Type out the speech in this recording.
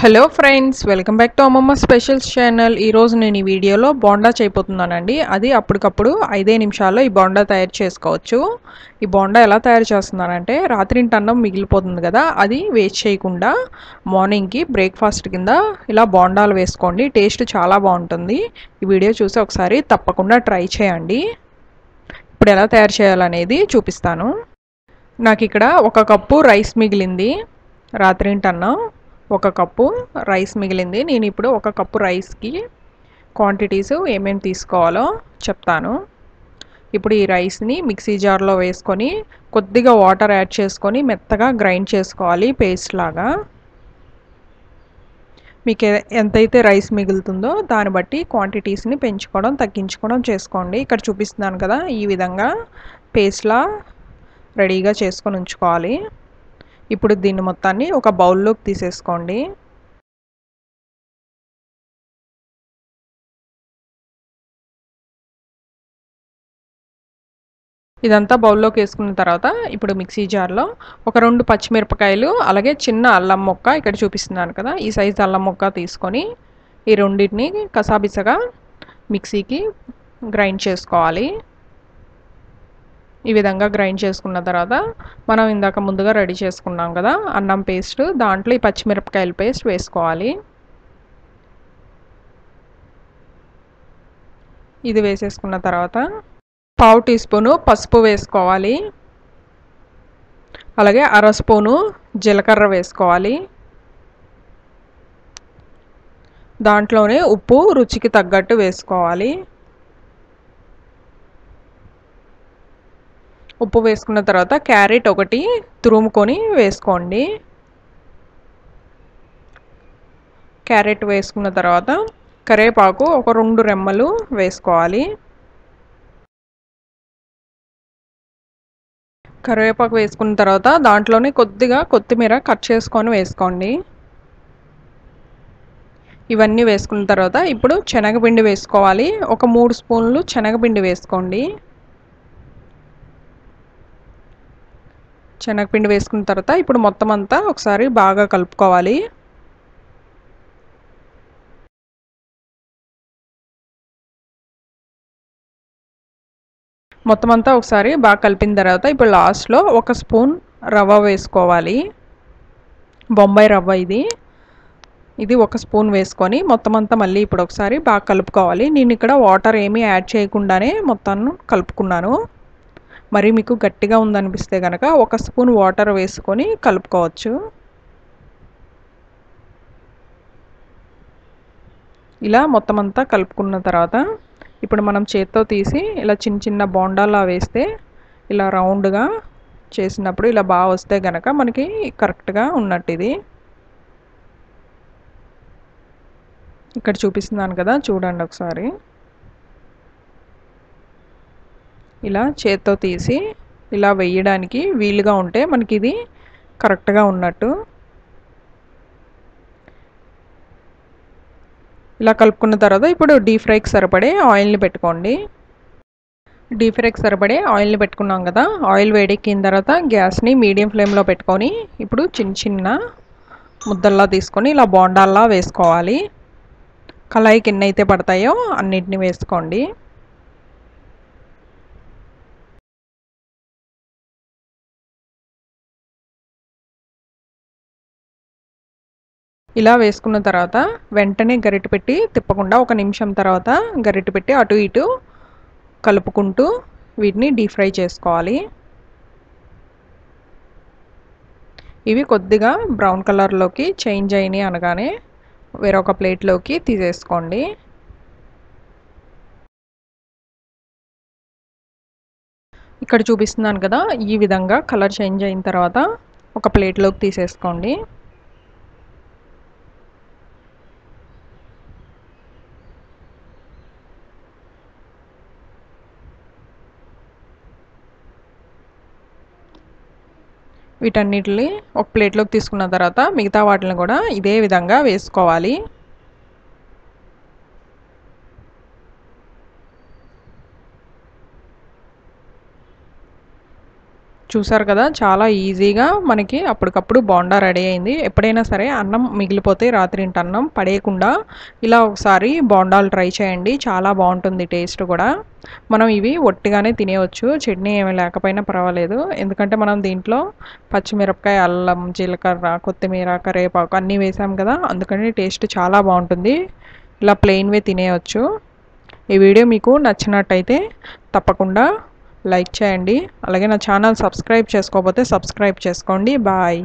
Hello friends welcome back to Ammamma specials channel ఈరోజు నేను ఈ వీడియోలో బోండా చేయబోతున్నానండి అది అప్పటికప్పుడు ఐదే నిమిషాల్లో ఈ బోండా తయారు చేసుకోవచ్చు. ఈ బోండా ఎలా తయారు చేస్తున్నానంటే రాత్రింటి అన్నం మిగిలిపోతుంది కదా అది వేస్ట్ చేయకుండా మార్నింగ్కి బ్రేక్ఫాస్ట్ కింద ఇలా బోండాలు వేసుకోండి. టేస్ట్ చాలా బాగుంటుంది. ఈ వీడియో చూసి ఒకసారి తప్పకుండా ట్రై చేయండి. ఇప్పుడు ఎలా తయారు చేయాలనేది చూపిస్తాను. నాకు ఇక్కడ ఒక కప్పు రైస్ మిగిలింది. రాత్రింటి అన్నం. ఒక కప్పు రైస్ మిగిలింది. నేను ఇప్పుడు ఒక కప్పు రైస్కి క్వాంటిటీస్ ఏమేమి తీసుకోవాలో చెప్తాను. ఇప్పుడు ఈ రైస్ని మిక్సీ జార్లో వేసుకొని కొద్దిగా వాటర్ యాడ్ చేసుకొని మెత్తగా గ్రైండ్ చేసుకోవాలి పేస్ట్ లాగా. మీకు ఎంతైతే రైస్ మిగులుతుందో దాన్ని బట్టి క్వాంటిటీస్ని పెంచుకోవడం తగ్గించుకోవడం చేసుకోండి. ఇక్కడ చూపిస్తున్నాను కదా ఈ విధంగా పేస్ట్లా రెడీగా చేసుకొని ఉంచుకోవాలి. ఇప్పుడు దీన్ని మొత్తాన్ని ఒక బౌల్లోకి తీసేసుకోండి. ఇదంతా బౌల్లోకి వేసుకున్న తర్వాత ఇప్పుడు మిక్సీ జార్లో ఒక రెండు పచ్చిమిరపకాయలు అలాగే చిన్న అల్లం మొక్క ఇక్కడ చూపిస్తున్నాను కదా ఈ సైజు అల్లం మొక్క తీసుకొని ఈ రెండింటిని కసాబిసగా మిక్సీకి గ్రైండ్ చేసుకోవాలి. ఈ విధంగా గ్రైండ్ చేసుకున్న తర్వాత మనం ఇందాక ముందుగా రెడీ చేసుకున్నాం కదా అన్నం పేస్ట్ దాంట్లో ఈ పచ్చిమిరపకాయల పేస్ట్ వేసుకోవాలి. ఇది వేసేసుకున్న తర్వాత పావు టీ స్పూను పసుపు వేసుకోవాలి. అలాగే అర స్పూను జీలకర్ర వేసుకోవాలి. దాంట్లోనే ఉప్పు రుచికి తగ్గట్టు వేసుకోవాలి. ఉప్పు వేసుకున్న తర్వాత క్యారెట్ ఒకటి తురుముకొని వేసుకోండి. క్యారెట్ వేసుకున్న తర్వాత కరివేపాకు ఒక రెండు రెమ్మలు వేసుకోవాలి. కరివేపాకు వేసుకున్న తర్వాత దాంట్లోనే కొద్దిగా కొత్తిమీర కట్ చేసుకొని వేసుకోండి. ఇవన్నీ వేసుకున్న తర్వాత ఇప్పుడు శనగపిండి వేసుకోవాలి. ఒక మూడు స్పూన్లు శనగపిండి వేసుకోండి. శనగపిండి వేసుకున్న తర్వాత ఇప్పుడు మొత్తం అంతా ఒకసారి బాగా కలుపుకోవాలి. మొత్తం అంతా ఒకసారి బాగా కలిపిన తర్వాత ఇప్పుడు లాస్ట్లో ఒక స్పూన్ రవ్వ వేసుకోవాలి. బొంబాయి రవ్వ ఇది. ఇది ఒక స్పూన్ వేసుకొని మొత్తం అంతా మళ్ళీ ఇప్పుడు ఒకసారి బాగా కలుపుకోవాలి. నేను ఇక్కడ వాటర్ ఏమీ యాడ్ చేయకుండానే మొత్తాన్ని కలుపుకున్నాను. మరి మీకు గట్టిగా ఉందనిపిస్తే కనుక ఒక స్పూన్ వాటర్ వేసుకొని కలుపుకోవచ్చు. ఇలా మొత్తం అంతా కలుపుకున్న తర్వాత ఇప్పుడు మనం చేత్తో తీసి ఇలా చిన్న చిన్న బోండాలా వేస్తే ఇలా రౌండ్గా చేసినప్పుడు ఇలా బాగా వస్తే కనుక మనకి కరెక్ట్గా ఉన్నట్టు ఇది. ఇక్కడ చూపిస్తున్నాను కదా చూడండి ఒకసారి. ఇలా చేత్తో తీసి ఇలా వేయడానికి వీలుగా ఉంటే మనకి ఇది కరెక్ట్గా ఉన్నట్టు. ఇలా కలుపుకున్న తర్వాత ఇప్పుడు డీప్ ఫ్రైకి సరిపడే ఆయిల్ని పెట్టుకోండి. డీప్ ఫ్రైకి సరిపడే ఆయిల్ని పెట్టుకున్నాం కదా ఆయిల్ వేడెక్కిన తర్వాత గ్యాస్ని మీడియం ఫ్లేమ్లో పెట్టుకొని ఇప్పుడు చిన్న చిన్న ముద్దల్లా తీసుకొని ఇలా బోండాల్లా వేసుకోవాలి. కళాయికి ఎన్ని అయితే పడతాయో అన్నిటిని వేసుకోండి. ఇలా వేసుకున్న తర్వాత వెంటనే గరిటె పెట్టి తిప్పకుండా ఒక నిమిషం తర్వాత గరిటె పెట్టి అటు ఇటు కలుపుకుంటూ వీటిని డీప్ ఫ్రై చేసుకోవాలి. ఇవి కొద్దిగా బ్రౌన్ కలర్లోకి చేంజ్ అయినాయి అనగానే వేరొక ప్లేట్లోకి తీసేసుకోండి. ఇక్కడ చూపిస్తున్నాను కదా ఈ విధంగా కలర్ చేంజ్ అయిన తర్వాత ఒక ప్లేట్లోకి తీసేసుకోండి. వీటన్నిటిని ఒక ప్లేట్లోకి తీసుకున్న తర్వాత మిగతా వాటిని కూడా ఇదే విధంగా వేసుకోవాలి. చూసారు కదా చాలా ఈజీగా మనకి అప్పటికప్పుడు బోండా రెడీ అయింది. ఎప్పుడైనా సరే అన్నం మిగిలిపోతే రాత్రి ఇంటి అన్నం పడేయకుండా ఇలా ఒకసారి బోండాలు ట్రై చేయండి. చాలా బాగుంటుంది టేస్ట్ కూడా. మనం ఇవి ఒట్టిగానే తినేయవచ్చు చట్నీ ఏమి లేకపోయినా పర్వాలేదు. ఎందుకంటే మనం దీంట్లో పచ్చిమిరపకాయ అల్లం జీలకర్ర కొత్తిమీర కరివేపాకు అన్నీ వేసాం కదా అందుకని టేస్ట్ చాలా బాగుంటుంది. ఇలా ప్లెయిన్వే తినేయవచ్చు ఈ వీడియో మీకు నచ్చినట్టయితే తప్పకుండా లైక్ చేయండి. అలాగే నా ఛానల్ సబ్స్క్రైబ్ చేసుకోకపోతే సబ్స్క్రైబ్ చేసుకోండి. బాయ్.